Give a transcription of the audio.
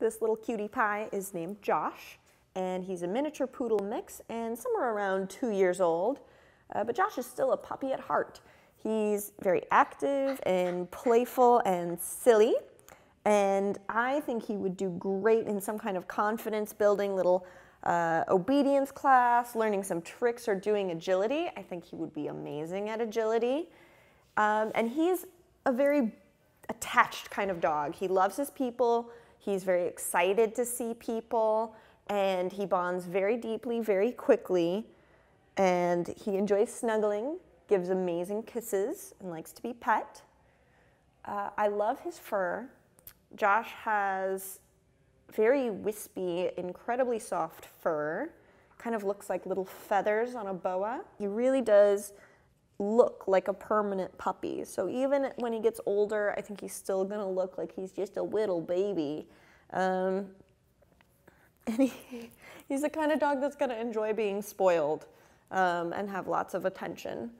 This little cutie pie is named Josh, and he's a miniature poodle mix and somewhere around two years old. Uh, but Josh is still a puppy at heart. He's very active and playful and silly. And I think he would do great in some kind of confidence building little uh, obedience class, learning some tricks or doing agility. I think he would be amazing at agility. Um, and he's a very attached kind of dog. He loves his people, he's very excited to see people, and he bonds very deeply, very quickly. And he enjoys snuggling, gives amazing kisses, and likes to be pet. Uh, I love his fur. Josh has very wispy, incredibly soft fur. Kind of looks like little feathers on a boa. He really does look like a permanent puppy. So even when he gets older, I think he's still gonna look like he's just a little baby. Um, and he, he's the kind of dog that's gonna enjoy being spoiled um, and have lots of attention.